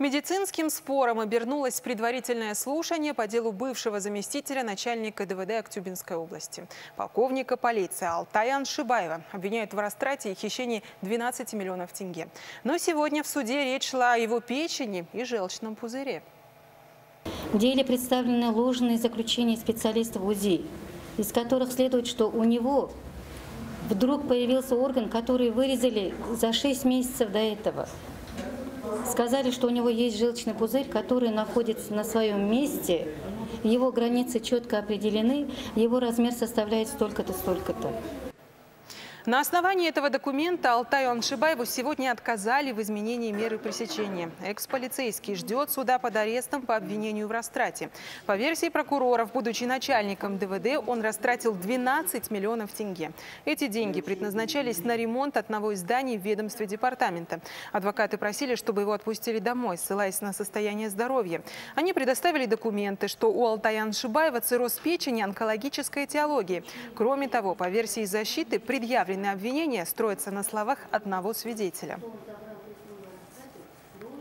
Медицинским спором обернулось предварительное слушание по делу бывшего заместителя начальника ДВД Актюбинской области. Полковника полиции Алтая Шибаева обвиняют в растрате и хищении 12 миллионов тенге. Но сегодня в суде речь шла о его печени и желчном пузыре. В деле представлены ложные заключения специалистов УЗИ, из которых следует, что у него вдруг появился орган, который вырезали за 6 месяцев до этого. Сказали, что у него есть желчный пузырь, который находится на своем месте, его границы четко определены, его размер составляет столько-то, столько-то. На основании этого документа Алтаю Аншибаеву сегодня отказали в изменении меры пресечения. Экс-полицейский ждет суда под арестом по обвинению в растрате. По версии прокуроров, будучи начальником ДВД, он растратил 12 миллионов тенге. Эти деньги предназначались на ремонт одного из зданий в ведомстве департамента. Адвокаты просили, чтобы его отпустили домой, ссылаясь на состояние здоровья. Они предоставили документы, что у Алтая Аншибаева цирроз печени, онкологическая этиология. Кроме того, по версии защиты, предъявлен Предъявленные обвинения строятся на словах одного свидетеля.